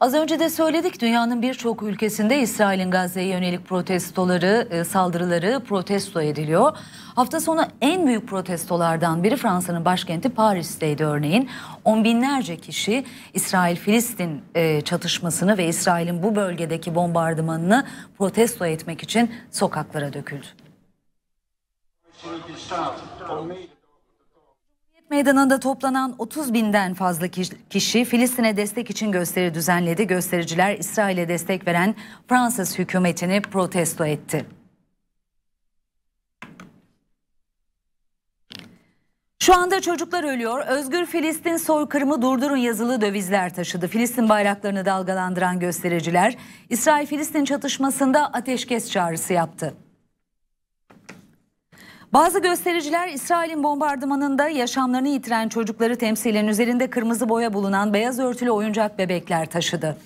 Az önce de söyledik dünyanın birçok ülkesinde İsrail'in Gazze'ye yönelik protestoları, e, saldırıları protesto ediliyor. Hafta sonu en büyük protestolardan biri Fransa'nın başkenti Paris'teydi örneğin. On binlerce kişi İsrail-Filistin e, çatışmasını ve İsrail'in bu bölgedeki bombardımanını protesto etmek için sokaklara döküldü. Meydanında toplanan 30 binden fazla kişi Filistin'e destek için gösteri düzenledi. Göstericiler İsrail'e destek veren Fransız hükümetini protesto etti. Şu anda çocuklar ölüyor. Özgür Filistin soykırımı durdurun yazılı dövizler taşıdı. Filistin bayraklarını dalgalandıran göstericiler İsrail-Filistin çatışmasında ateşkes çağrısı yaptı. Bazı göstericiler İsrail'in bombardımanında yaşamlarını yitiren çocukları temsilen üzerinde kırmızı boya bulunan beyaz örtülü oyuncak bebekler taşıdı.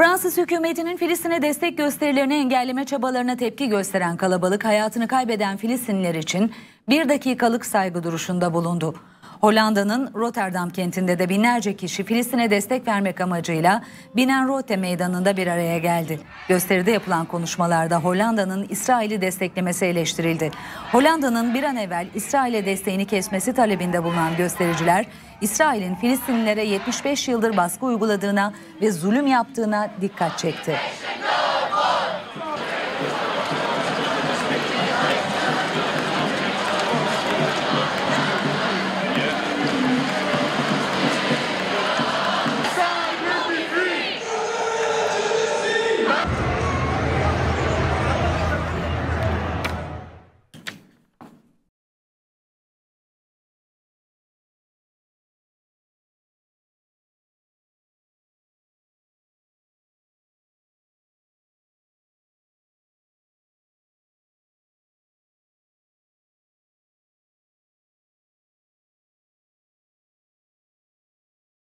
Fransız hükümetinin Filistin'e destek gösterilerini engelleme çabalarına tepki gösteren kalabalık hayatını kaybeden Filistinliler için bir dakikalık saygı duruşunda bulundu. Hollanda'nın Rotterdam kentinde de binlerce kişi Filistin'e destek vermek amacıyla Binnenrote meydanında bir araya geldi. Gösteride yapılan konuşmalarda Hollanda'nın İsrail'i desteklemesi eleştirildi. Hollanda'nın bir an evvel İsrail'e desteğini kesmesi talebinde bulunan göstericiler İsrail'in Filistinlilere 75 yıldır baskı uyguladığına ve zulüm yaptığına dikkat çekti.